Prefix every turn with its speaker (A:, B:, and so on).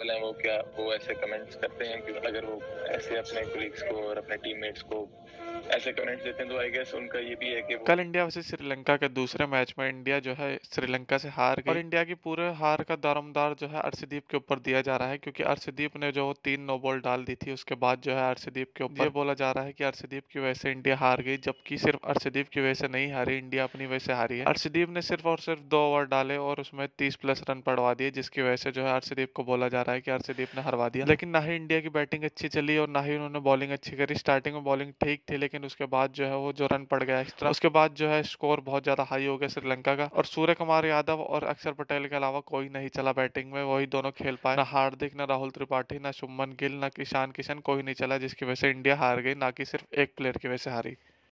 A: हैं वो क्या, वो ऐसे कमेंट्स करते हैं कि अगर वो ऐसे अपने कोलीग्स को और अपने टीममेट्स को ऐसे कमेंट्स देते हैं तो आई गेस उनका ये भी है कि
B: कल इंडिया वर्सेस श्रीलंका के दूसरे मैच में इंडिया जो है श्रीलंका से हार गई। और इंडिया की पूरे हार का दारोमदार जो है अर्शदीप के ऊपर दिया जा रहा है क्योंकि अर्शदीप ने जो तीन नो बॉल डाल दी थी उसके बाद जो है अर्शदीप के ऊपर। बोला जा रहा है कि अर्शदीप की वजह से इंडिया हार गई जबकि सिर्फ़ अर्शदीप की वजह से नहीं हारी इंडिया अपनी वजह से हारी है। अर्शदीप ने सिर्फ़ और सिर्फ़ दो ओवर डाले और उसमें तीस प्लस रन पड़वा दिए जिसकी वजह से जो है अर्शदीप को बोला जा रहा है कि अर्शदीप ने हरवा दिया। लेकिन ना ही इंडिया की बैटिंग अच्छी चली और ना ही उन्होंने बॉलिंग अच्छी करी। स्टार्टिंग में बॉलिंग ठीक थी लेकिन उसके बाद जो है वो जो रन पड़ गया एक्स्ट्रा, उसके बाद जो है स्कोर बहुत ज़्यादा हाई हो गया श्रीलंका का। और सूर्य कुमार यादव और अक्षर पटेल के अलावा कोई नहीं चला बैटिंग में, वही दोनों खेल पाए। ना हार्दिक, ना राहुल त्रिपाठी, ना शुभमन गिल, ना किशान किशन, कोई नहीं चला, जिसकी वजह से इंडिया हार गई, ना कि सिर्फ़ एक प्लेयर की वजह से हारी।